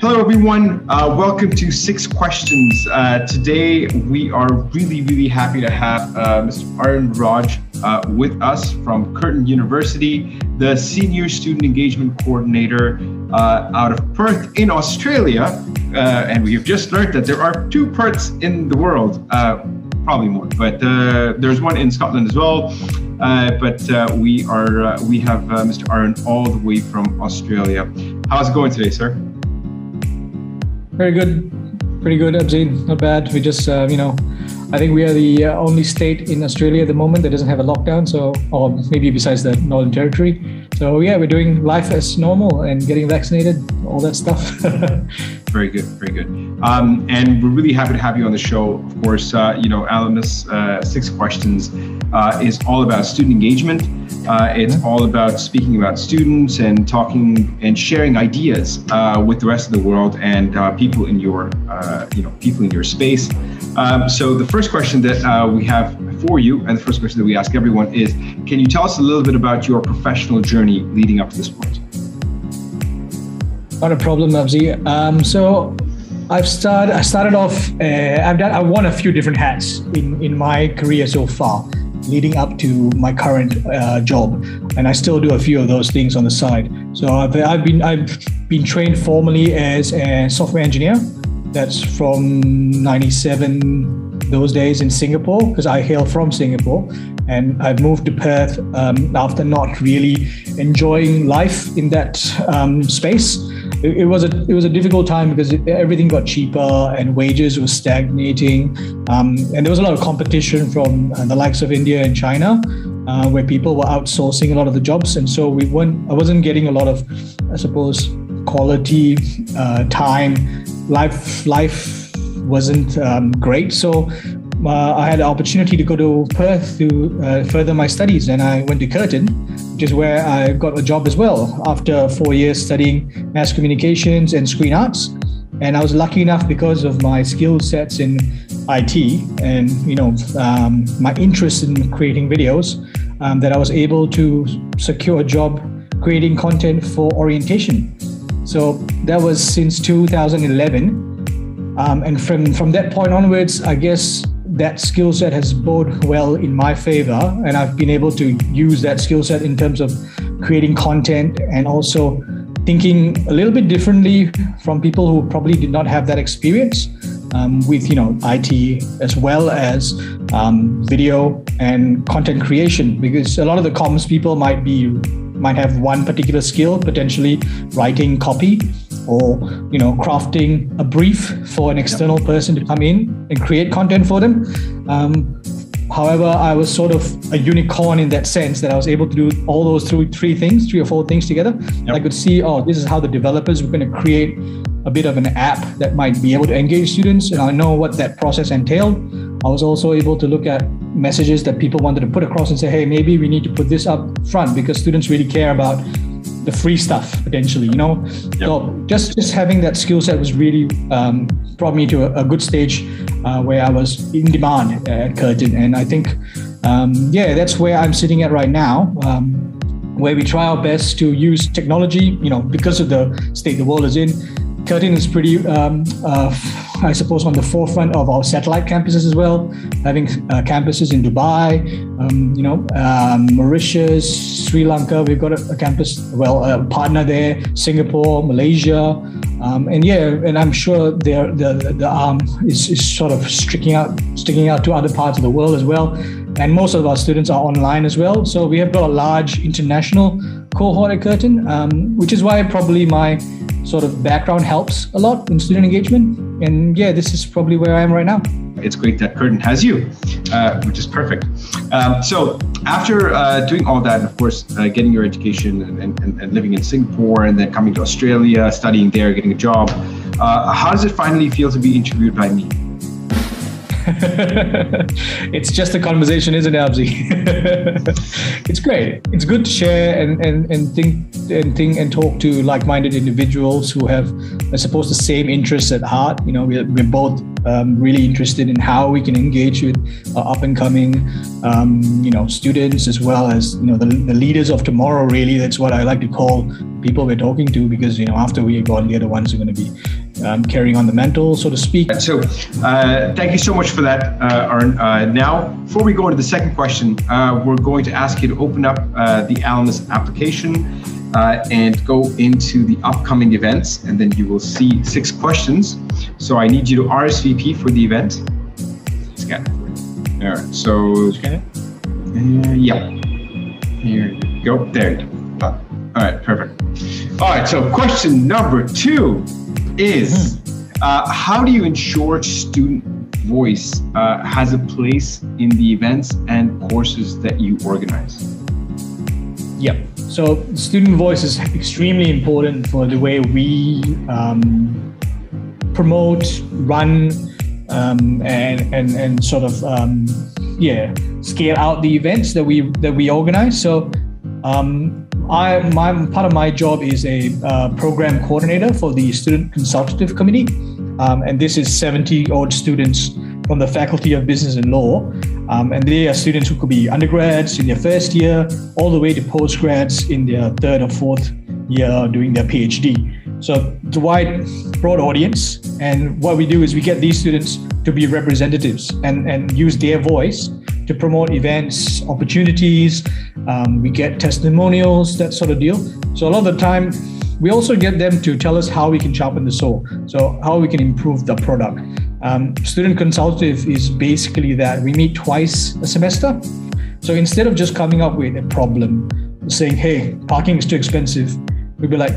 Hello, everyone. Uh, welcome to Six Questions. Uh, today, we are really, really happy to have uh, Mr. Arun Raj uh, with us from Curtin University, the Senior Student Engagement Coordinator uh, out of Perth in Australia. Uh, and we have just learned that there are two Perths in the world, probably more, but there's one in Scotland as well. but we are we have Mr. Arun all the way from Australia. How's it going today, sir? Very good. Pretty good, Abzeen. Not bad. We just, uh, you know, I think we are the uh, only state in Australia at the moment that doesn't have a lockdown. So, or maybe besides the Northern Territory. So, yeah, we're doing life as normal and getting vaccinated, all that stuff. very good, very good. Um, and we're really happy to have you on the show. Of course, uh, you know, Alimus uh, Six Questions uh, is all about student engagement. Uh, it's all about speaking about students and talking and sharing ideas uh, with the rest of the world and uh, people in your, uh, you know, people in your space. Um, so the first question that uh, we have for you, and the first question that we ask everyone is, can you tell us a little bit about your professional journey leading up to this point? Not a problem, Abzi. Um, so I've started. I started off. Uh, I've done. I won a few different hats in in my career so far leading up to my current uh, job, and I still do a few of those things on the side. So I've, I've been I've been trained formally as a software engineer. That's from '97 those days in Singapore because I hail from Singapore, and I've moved to Perth um, after not really enjoying life in that um, space it, it, was a it was a difficult time because it, everything got cheaper and wages were stagnating, um, and there was a lot of competition from uh, the likes of India and China, uh, where people were outsourcing a lot of the jobs, and so we weren't. I wasn't getting a lot of, I suppose, quality uh, time. Life life wasn't um, great, so uh, I had the opportunity to go to Perth to uh, further my studies, and I went to Curtin, which is where I got a job as well after four years studying mass communications and screen arts. And I was lucky enough because of my skill sets in IT and you know um, my interest in creating videos um, that I was able to secure a job creating content for orientation. So that was since 2011. Um, and from, from that point onwards, I guess that skill set has bode well in my favor and i've been able to use that skill set in terms of creating content and also thinking a little bit differently from people who probably did not have that experience um, with you know IT as well as um, video and content creation. Because a lot of the comms people might be might have one particular skill potentially writing copy or you know crafting a brief for an external person to come in and create content for them. Um, however i was sort of a unicorn in that sense that i was able to do all those three, three things three or four things together. Yep. i could see oh this is how the developers were going to create a bit of an app that might be able to engage students and i know what that process entailed. I was also able to look at messages that people wanted to put across and say hey maybe we need to put this up front because students really care about the free stuff potentially you know yep. so just just having that skill set was really um, brought me to a, a good stage uh, where i was in demand at curtin and i think um, yeah that's where i'm sitting at right now um, where we try our best to use technology you know because of the state the world is in curtin is pretty um, uh, I suppose, on the forefront of our satellite campuses as well, having uh, campuses in Dubai, um, you know, um, Mauritius, Sri Lanka. We've got a, a, campus, well, a partner there, Singapore, Malaysia, um, and yeah, and I'm sure the the, arm is, is sort of sticking out, sticking out to other parts of the world as well. And most of our students are online as well, so we have got a large international cohort at Curtin, um, which is why probably my sort of background helps a lot in student engagement. And yeah, this is probably where I am right now. It's great that Curtin has you, uh, which is perfect. Um, so after uh, doing all that, and of course, uh, getting your education and, and, and, living in Singapore and then coming to Australia, studying there, getting a job, uh, how does it finally feel to be interviewed by me? it's just a conversation, isn't it, Abzi? it's great. It's good to share and, and, and think and think and talk to like-minded individuals who have, I suppose, the same interests at heart. You know, we're, we're both um, really interested in how we can engage with up and coming, um, you know, students as well as you know the, the leaders of tomorrow. Really, that's what I like to call people we're talking to because you know after we are gone, the ones who are going to be um, carrying on the mantle, so to speak. So, uh, thank you so much for that, uh. Uh, now, before we go into the second question, uh, we're going to ask you to open up uh, the Alimus application uh, and go into the upcoming events, and then you will see six questions. So, I need you to RSVP for the event. Scan. All right. So, Okay. uh, yeah. Here you go. There. All right. Perfect. All right. So, question number two is uh, how do you ensure student voice uh, has a place in the events and courses that you organize? Yep. So student voice is extremely important for the way we um, promote, run, um, and, and and sort of um, yeah scale out the events that we that we organize. So um, I my part of my job is a uh, program coordinator for the student consultative committee, um, and this is 70 odd students from the Faculty of Business and Law. Um, and they are students who could be undergrads in their first year, all the way to postgrads in their third or fourth year doing their PhD. So a wide, broad audience. And what we do is we get these students to be representatives and, and use their voice to promote events, opportunities. Um, we get testimonials, that sort of deal. So a lot of the time, we also get them to tell us how we can sharpen the saw, so how we can improve the product. Um, student consultative is basically that we meet twice a semester. So instead of just coming up with a problem, saying, "Hey, parking is too expensive," we'd be like,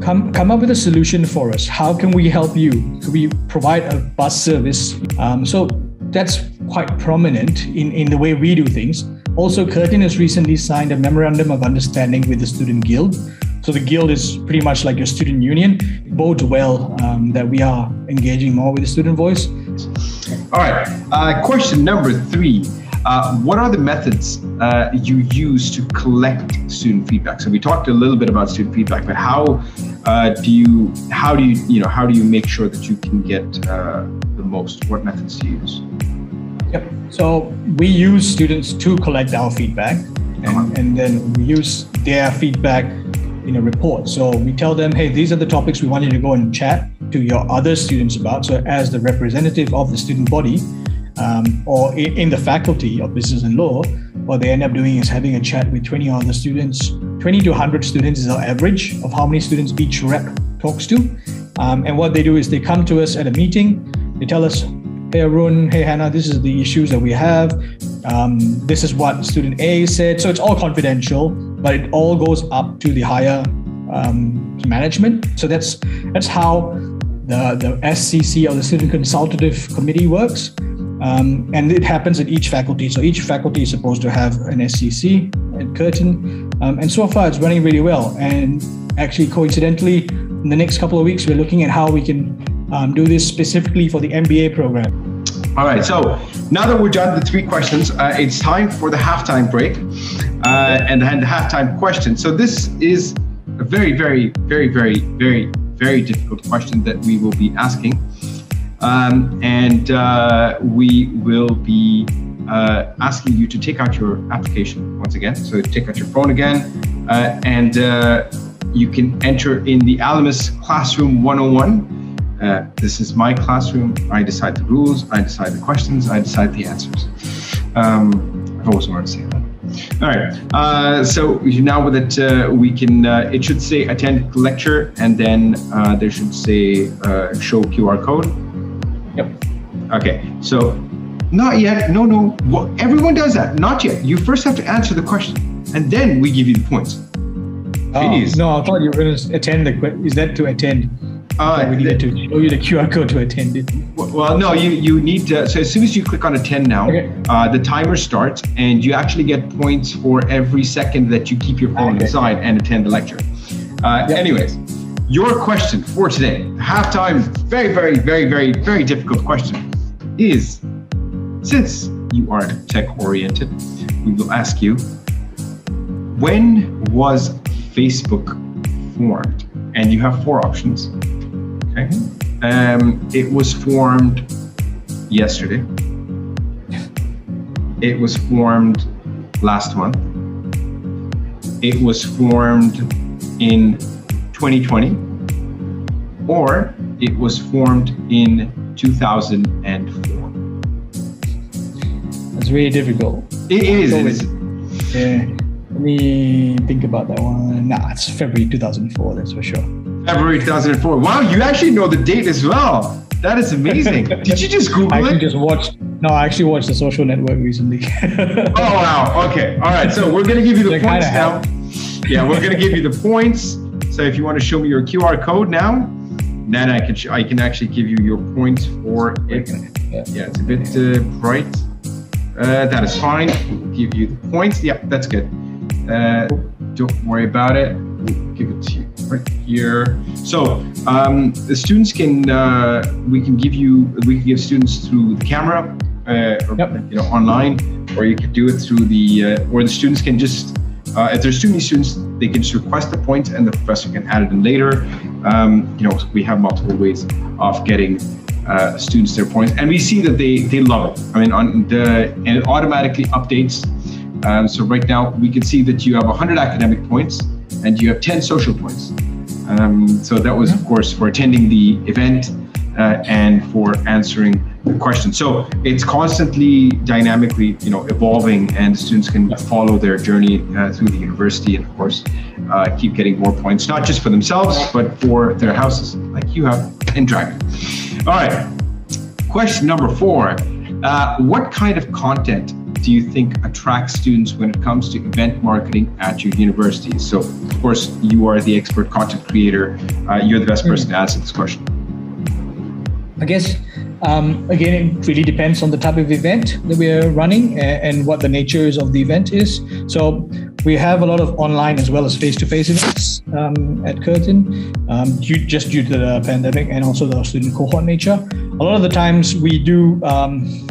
"Come, come up with a solution for us. How can we help you? Could we provide a bus service?" Um, so that's quite prominent in, in the way we do things. Also, Curtin has recently signed a memorandum of understanding with the Student Guild. So the guild is pretty much like your student union. It bodes well um, that we are engaging more with the student voice. All right. Uh, question number three. Uh, what are the methods uh, you use to collect student feedback? So we talked a little bit about student feedback, but how uh, do you how do you you know how do you make sure that you can get uh, the most? What methods do you use? Yep. So we use students to collect our feedback, and, and then we use their feedback in a report. So we tell them, hey, these are the topics we want you to go and chat to your other students about. So as the representative of the student body, um, or in, in the faculty of business and law, what they end up doing is having a chat with 20 other students. 20 to 100 students is our average of how many students each rep talks to. Um, and what they do is they come to us at a meeting, they tell us, hey Arun, hey Hannah, this is the issues that we have. Um, this is what student A said. So it's all confidential, but it all goes up to the higher um, management. So that's that's how the, the SCC or the Student Consultative Committee works. Um, and it happens at each faculty. So each faculty is supposed to have an SCC at Curtin. Um, and so far it's running really well. And actually, coincidentally, in the next couple of weeks, we're looking at how we can um, do this specifically for the MBA program. All right. So now that we're done with the three questions, uh, it's time for the halftime break uh, and then the halftime question. So this is a very, very, very, very, very, very difficult question that we will be asking. Um, and uh, we will be uh, asking you to take out your application once again. So take out your phone again, uh, and uh, you can enter in the Alimus Classroom 101. Uh, this is my classroom. I decide the rules, I decide the questions, I decide the answers. Um, I've always wanted to say that. All right. Uh, so now that uh, we can, it should say attend lecture, and then there should say show QR code. Okay. So not yet. No, no. Well, everyone does that. Not yet. You first have to answer the question, and then we give you the points. Oh, Please. no, I thought you were going to attend the. que- Is that to attend? Uh, we needed to show you the QR code to attend it. Well, no, you, you need to. So as soon as you click on attend now, Okay. uh, the timer starts, and you actually get points for every second that you keep your phone Okay. inside and attend the lecture. Uh, Yep. Anyways, your question for today, halftime, very, very, very, very, very difficult question, is since you are tech oriented, we will ask you when was Facebook formed? And you have four options. Okay. Um, it was formed yesterday. It was formed last month. It was formed in 2020, or it was formed in 2004. That's really difficult. It is. So it is. Yeah. Let me think about that one. Nah, it's February 2004, that's for sure. February 2004. Wow, you actually know the date as well. That is amazing. Did you just Google I it? just watched, no, I actually watched The Social Network recently. Oh wow. Okay. All right. So we're gonna give you the kinda points now. Yeah, we're gonna give you the points. So if you want to show me your QR code now, then I can sh- I can actually give you your points for it. Yeah. Yeah, it's a bit uh, bright. Uh, that is fine. We'll give you the points. Yeah, that's good. Uh, don't worry about it. We'll give it to you right here. So um, the students can uh, we can give you we can give students through the camera, uh, or, Yep. you know, online, or you could do it through the uh, or the students can just uh, if there's too many students, they can just request the points and the professor can add it in later. Um, you know, we have multiple ways of getting uh, students their points, and we see that they they love it. I mean, on the and it automatically updates. Um, so right now we can see that you have 100 academic points and you have 10 social points. Um, so that was, of course, for attending the event uh, and for answering question. So it's constantly dynamically, you know, evolving, and students can follow their journey uh, through the university, and of course, uh, keep getting more points, not just for themselves, but for their houses, like you have in Dragon. All right. Question number four: uh, What kind of content do you think attracts students when it comes to event marketing at your university? So, of course, you are the expert content creator. Uh, you're the best person to answer this question. I guess um, again, it really depends on the type of event that we're running and, and what the nature is of the event is. So we have a lot of online as well as face-to-face events um, at Curtin, um, due, just due to the pandemic and also the student cohort nature. A lot of the times we do. Um,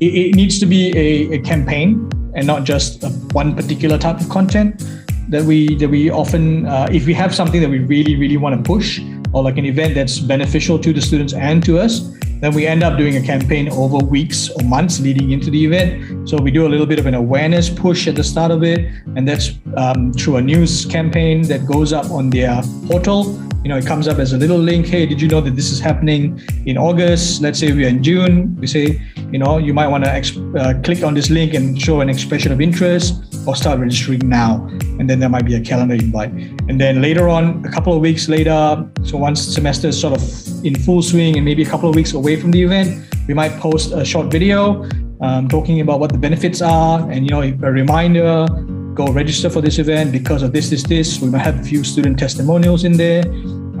it, it needs to be a, a campaign and not just a, one particular type of content that we that we often uh, if we have something that we really really want to push or like an event that's beneficial to the students and to us then we end up doing a campaign over weeks or months leading into the event so we do a little bit of an awareness push at the start of it and that's um, through a news campaign that goes up on their portal you know, it comes up as a little link. Hey, did you know that this is happening in August? Let's say we're in June. We say, you know, you might want to ex- uh, click on this link and show an expression of interest or start registering now. And then there might be a calendar invite. And then later on, a couple of weeks later, so once semester is sort of in full swing and maybe a couple of weeks away from the event, we might post a short video um, talking about what the benefits are and, you know, a reminder go register for this event because of this, this, this. We might have a few student testimonials in there,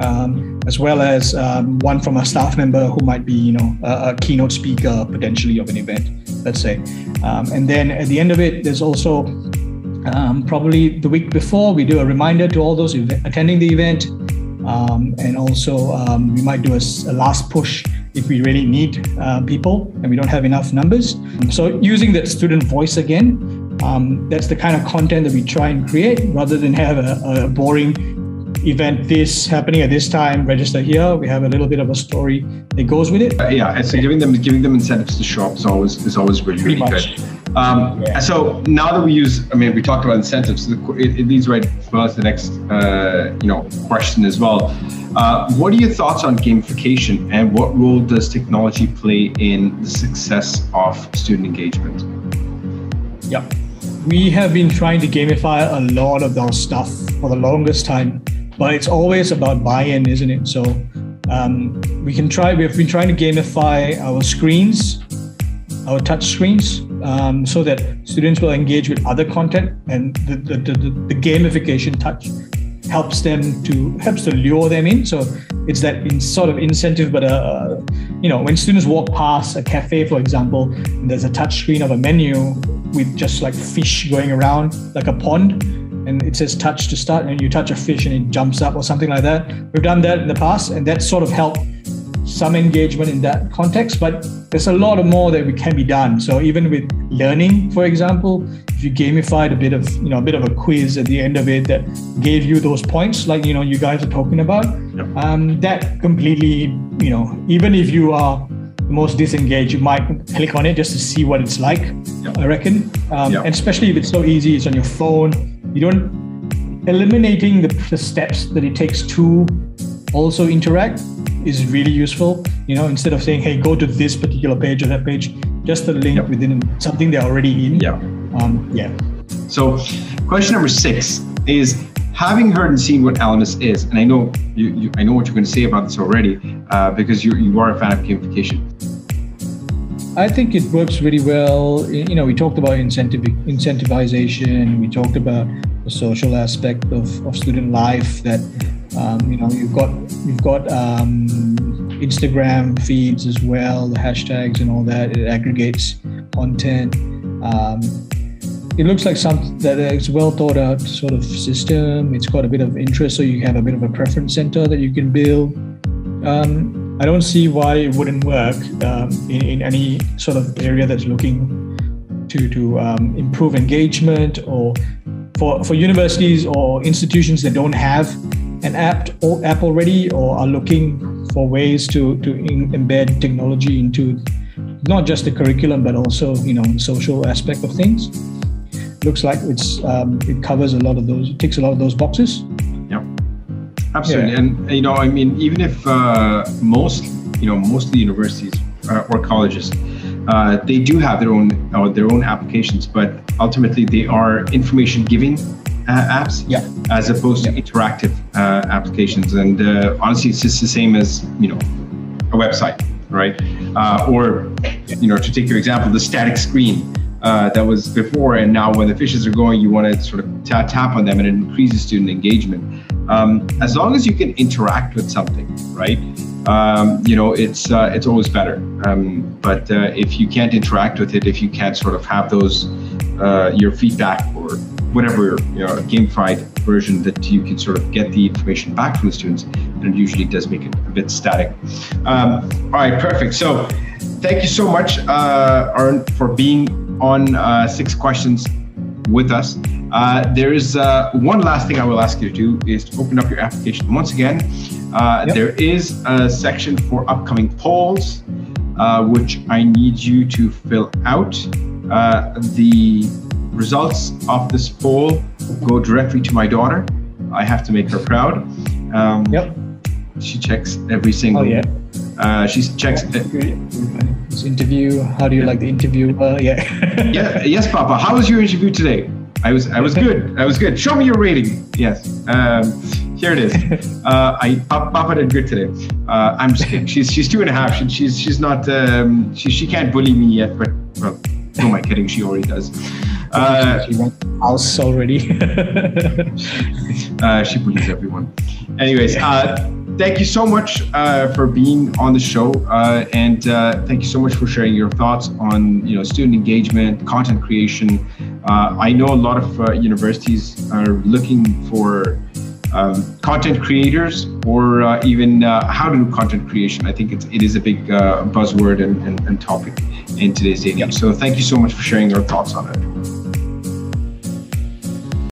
um, as well as um, one from a staff member who might be, you know, a, a keynote speaker potentially of an event, let's say. Um, and then at the end of it, there's also um, probably the week before we do a reminder to all those attending the event, um, and also um, we might do a last push if we really need uh, people and we don't have enough numbers. So using that student voice again, um, that's the kind of content that we try and create rather than have a, a boring event this happening at this time register here we have a little bit of a story that goes with it Uh, yeah, and so giving them giving them incentives to show up is always is always really really Pretty good. Um, So now that we use, I mean, we talked about incentives. the It, it leads right well to the next uh, you know question as well. Uh, what are your thoughts on gamification, and what role does technology play in the success of student engagement? Yeah. We have been trying to gamify a lot of our stuff for the longest time, but it's always about buy-in, isn't it? So um, we can try. We've been trying to gamify our screens, our touch screens, um, so that students will engage with other content, and the, the, the, the, gamification touch helps them to helps to lure them in. So it's that in sort of incentive, but uh, you know, when students walk past a cafe, for example, and there's a touch screen of a menu with just like fish going around, like a pond, and it says touch to start, and you touch a fish and it jumps up or something like that. We've done that in the past, and that sort of helped some engagement in that context, but there's a lot of more that we can be done. So even with learning, for example, if you gamified a bit of, you know, a bit of a quiz at the end of it that gave you those points, like you know, you guys are talking about, Yep. um, that completely, you know, even if you are most disengaged, you might click on it just to see what it's like. Yep. I reckon, um, yep. and especially if it's so easy, it's on your phone. You don't eliminating the, the steps that it takes to also interact is really useful. You know, instead of saying, "Hey, go to this particular page or that page," just a link yep. within something they're already in. Yeah. Um, yeah. So, question number six is having heard and seen what Alimus is, and I know you, you I know what you're going to say about this already uh, because you you are a fan of gamification. I think it works really well. You know, we talked about incentive incentivization. We talked about the social aspect of, of student life. That um, you know, you've got you've got um, Instagram feeds as well, the hashtags and all that. It aggregates content. Um, it looks like something that is well thought out sort of system. It's got a bit of interest, so you have a bit of a preference center that you can build. Um, I don't see why it wouldn't work um, in, in, any sort of area that's looking to to um, improve engagement or for, for universities or institutions that don't have an app or app already or are looking for ways to to in, embed technology into not just the curriculum but also you know the social aspect of things looks like it's um, it covers a lot of those, it ticks a lot of those boxes. Absolutely. Yeah. And you know, I mean, even if uh, most you know most of the universities uh, or colleges uh, they do have their own uh, their own applications, but ultimately they are information giving uh, apps yeah. as opposed yeah. to interactive uh, applications. And uh, honestly, it's just the same as you know a website, right? Uh, or you know, to take your example, the static screen uh, that was before, and now when the fishes are going, you want to sort of tap, tap on them, and it increases student engagement. Um, as long as you can interact with something, right? Um, you know, it's uh, it's always better. Um, but uh, if you can't interact with it, if you can't sort of have those uh, your feedback or whatever you know, gamified version that you can sort of get the information back from the students, and it usually does make it a bit static. Um, all right, perfect. So, thank you so much, uh, Arun, for being on uh, six questions with us. Uh, there is uh, one last thing I will ask you to do is to open up your application. Once again, uh, yep. there is a section for upcoming polls, uh, which I need you to fill out. Uh, the results of this poll go directly to my daughter. I have to make her proud. Um, yep. She checks every single. Oh, yeah. Uh, she checks. This interview. How do you yeah. like the interview? Uh, yeah. yeah. Yes, Papa. How was your interview today? I was. I was good. I was good. Show me your rating. Yes. Um, here it is. Uh, I Papa did good today. Uh, I'm just kidding. She's she's two and a half. She, she's she's not. Um, she she can't bully me yet. But well, who am I kidding? She already does. Uh, she went house already. uh, she bullies everyone. Anyways, uh, thank you so much uh, for being on the show, uh, and uh, thank you so much for sharing your thoughts on you know student engagement, content creation. Uh, I know a lot of uh, universities are looking for um, content creators or uh, even how to do content creation. I think it's, it is a big buzzword and, and, and, topic in today's day. So thank you so much for sharing your thoughts on it.